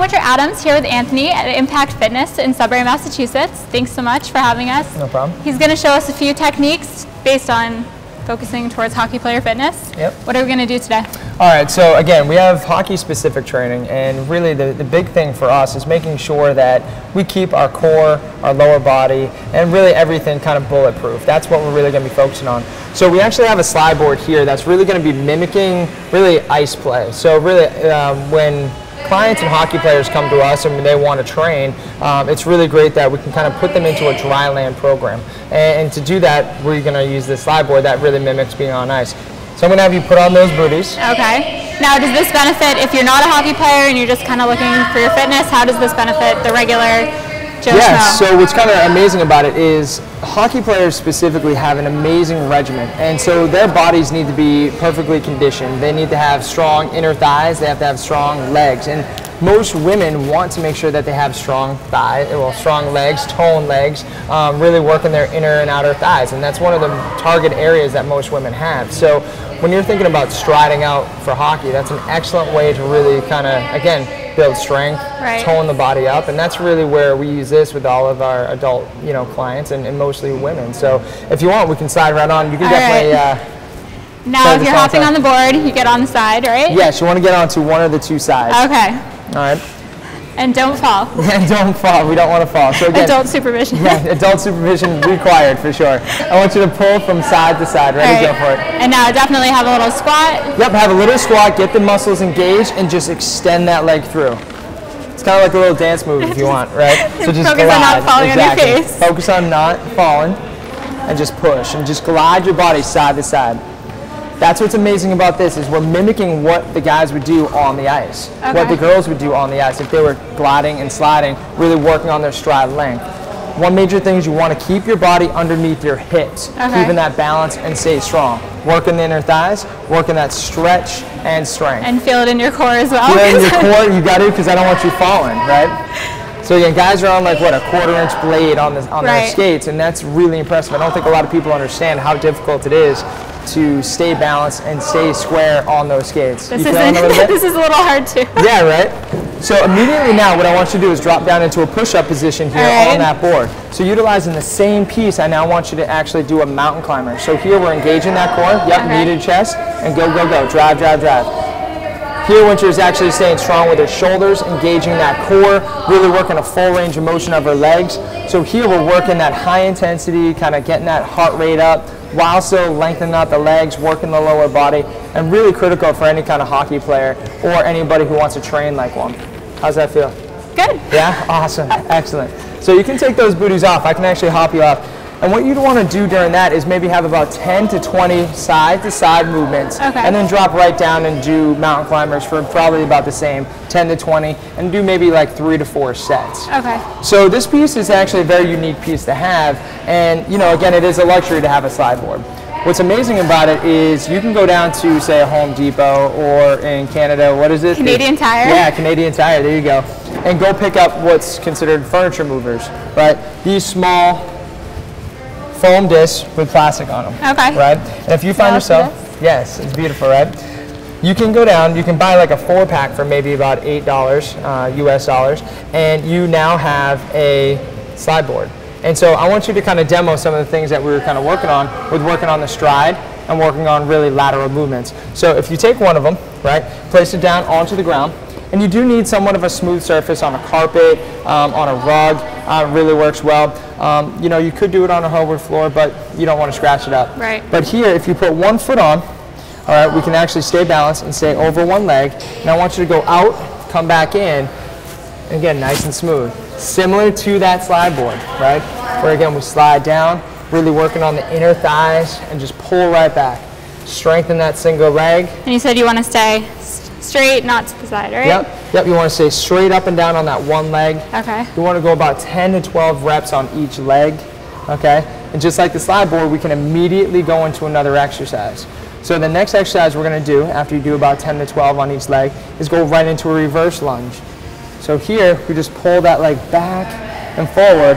I'm Richard Adams here with Anthony at Impact Fitness in Sudbury, Massachusetts. Thanks so much for having us. No problem. He's going to show us a few techniques based on focusing towards hockey player fitness. Yep. What are we going to do today? All right, so again, we have hockey specific training, and really the, the big thing for us is making sure that we keep our core, our lower body, and really everything kind of bulletproof. That's what we're really going to be focusing on. So we actually have a slide board here that's really going to be mimicking really ice play. So really um, when clients and hockey players come to us and they want to train, um, it's really great that we can kind of put them into a dry land program. And, and to do that, we're going to use this slide board that really mimics being on ice. So I'm going to have you put on those booties. Okay. Now, does this benefit if you're not a hockey player and you're just kind of looking for your fitness? How does this benefit the regular Joe Yes, Schmo? so what's kind of amazing about it is hockey players specifically have an amazing regimen, and so their bodies need to be perfectly conditioned. They need to have strong inner thighs, they have to have strong legs, and most women want to make sure that they have strong thighs, well, strong legs, toned legs, um, really working their inner and outer thighs, and that's one of the target areas that most women have. So when you're thinking about striding out for hockey, that's an excellent way to really kind of, again, build strength, Right. tone the body up, and that's really where we use this with all of our adult, you know, clients and, and mostly women. So if you want, we can slide right on. You can All definitely, right. uh, now, if you're hopping on the board, you get on the side, right? yes, you want to get onto one of the two sides. Okay. All right, And don't fall. and don't fall. We don't want to fall. So again, Adult supervision. yeah, adult supervision required for sure. I want you to pull from side to side. Ready? All Go for it. And now definitely have a little squat. Yep, have a little squat, get the muscles engaged, and just extend that leg through. It's kind of like a little dance move if you want, right? So just Focus on not glide. falling on your face. Focus on not falling, and just push, and just glide your body side to side. That's what's amazing about this is we're mimicking what the guys would do on the ice, what the girls would do on the ice if they were gliding and sliding, really working on their stride length. One major thing is you want to keep your body underneath your hips, Okay. keeping that balance and stay strong. Working the inner thighs, working that stretch and strength. And feel it in your core as well. Yeah, in your core, you got to because I don't want you falling, right? So again, guys are on like what a quarter inch blade on this on their skates, and that's really impressive. I don't think a lot of people understand how difficult it is to stay balanced and stay square on those skates. This you is, a little this is a little hard too. Yeah, right? So immediately now what I want you to do is drop down into a push-up position here right. on that board. So utilizing the same piece, I now want you to actually do a mountain climber. So here we're engaging that core, yep, Okay. knee to chest, and go, go, go, drive, drive, drive. Here Winter is actually staying strong with her shoulders, engaging that core, really working a full range of motion of her legs. So here we're working that high intensity, kind of getting that heart rate up, while still lengthening out the legs, working the lower body, and really critical for any kind of hockey player or anybody who wants to train like one. How's that feel? Good. Yeah, awesome, excellent. So you can take those booties off. I can actually hop you off. And what you'd want to do during that is maybe have about 10 to 20 side to side movements. Okay. And then drop right down and do mountain climbers for probably about the same, 10 to 20, and do maybe like three to four sets. Okay. So this piece is actually a very unique piece to have, and you know, again, it is a luxury to have a slide board. What's amazing about it is you can go down to say a Home Depot or in Canada, what is it? Canadian Tire. Yeah, Canadian Tire. There you go, and go pick up what's considered furniture movers, right? These small foam discs with plastic on them. Okay. Right, and if you find yourself, yes, it's beautiful, right? You can go down, you can buy like a four pack for maybe about $8 uh, US dollars, and you now have a slide board. And so I want you to kind of demo some of the things that we were kind of working on with working on the stride and working on really lateral movements. So if you take one of them, right, place it down onto the ground, and you do need somewhat of a smooth surface on a carpet, um, on a rug, uh, it really works well. Um, you know, you could do it on a hardwood floor, but you don't want to scratch it up. Right. But here, if you put one foot on, all right, we can actually stay balanced and stay over one leg. Now I want you to go out, come back in, and again, nice and smooth. Similar to that slide board, right? Where again, we slide down, really working on the inner thighs, and just pull right back. Strengthen that single leg. And you said you want to stay straight, not to the side, right? Yep, yep, you want to stay straight up and down on that one leg. Okay. You want to go about 10 to 12 reps on each leg, okay? And just like the slide board, we can immediately go into another exercise. So the next exercise we're going to do after you do about 10 to 12 on each leg is go right into a reverse lunge. So here, we just pull that leg back and forward.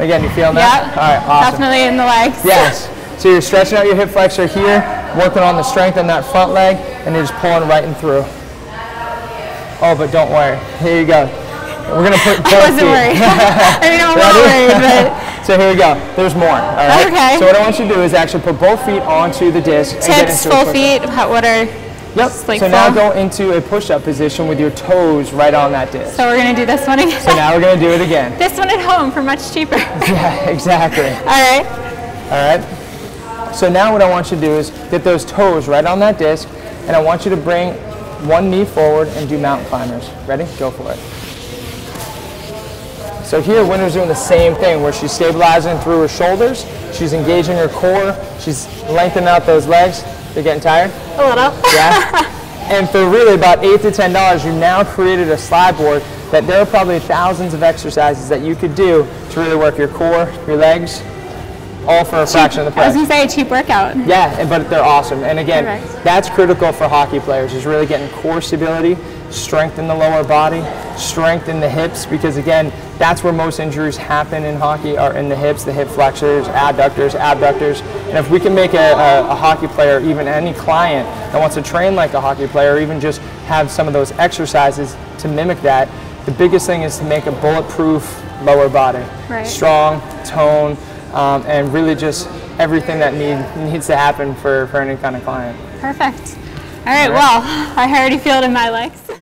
Again, you feeling that? Yep. All right, awesome. Definitely in the legs. Yes. So you're stretching out your hip flexor here, working on the strength on that front leg, and you're just pulling right and through. Oh, but don't worry. Here you go. We're gonna put both I wasn't worried. I mean, I'm worried, but So here we go. There's more. All right. Okay. So what I want you to do is actually put both feet onto the disc. tips, full feet. What are? Yep. Like so now go into a push-up position with your toes right on that disc. So we're gonna do this one again. So now we're gonna do it again. this one at home for much cheaper. Yeah, exactly. All right. All right. So now what I want you to do is get those toes right on that disc, and I want you to bring one knee forward and do mountain climbers. Ready? Go for it. So here, Winter's doing the same thing, where she's stabilizing through her shoulders, she's engaging her core, she's lengthening out those legs. They're getting tired? A little. Yeah. and for really about eight to ten dollars, you now created a slide board that there are probably thousands of exercises that you could do to really work your core, your legs, all for a fraction of the price. I was gonna say a cheap workout. Yeah, but they're awesome. And again, Correct. that's critical for hockey players is really getting core stability, strength in the lower body, strength in the hips, because again, that's where most injuries happen in hockey are in the hips, the hip flexors, adductors, abductors. And if we can make a, a, a hockey player, even any client that wants to train like a hockey player, or even just have some of those exercises to mimic that, the biggest thing is to make a bulletproof lower body. Right. Strong, tone, um, and really just everything that need, needs to happen for, for any kind of client. Perfect. All right. Well, I already feel it in my legs.